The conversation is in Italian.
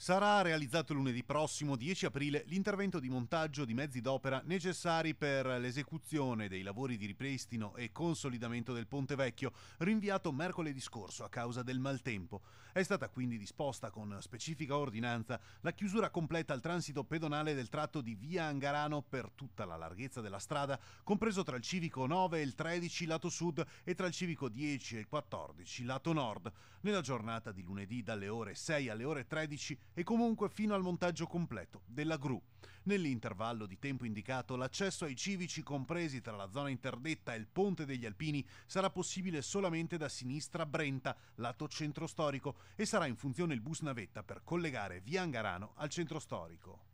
Sarà realizzato lunedì prossimo 10 aprile l'intervento di montaggio di mezzi d'opera necessari per l'esecuzione dei lavori di ripristino e consolidamento del Ponte Vecchio, rinviato mercoledì scorso a causa del maltempo. È stata quindi disposta con specifica ordinanza la chiusura completa al transito pedonale del tratto di via Angarano per tutta la larghezza della strada, compreso tra il civico 9 e il 13 lato sud e tra il civico 10 e il 14 lato nord, nella giornata di lunedì dalle ore 6 alle ore 13 e comunque fino al montaggio completo della gru. Nell'intervallo di tempo indicato l'accesso ai civici compresi tra la zona interdetta e il ponte degli Alpini sarà possibile solamente da sinistra Brenta, lato centro storico, e sarà in funzione il bus navetta per collegare via Angarano al centro storico.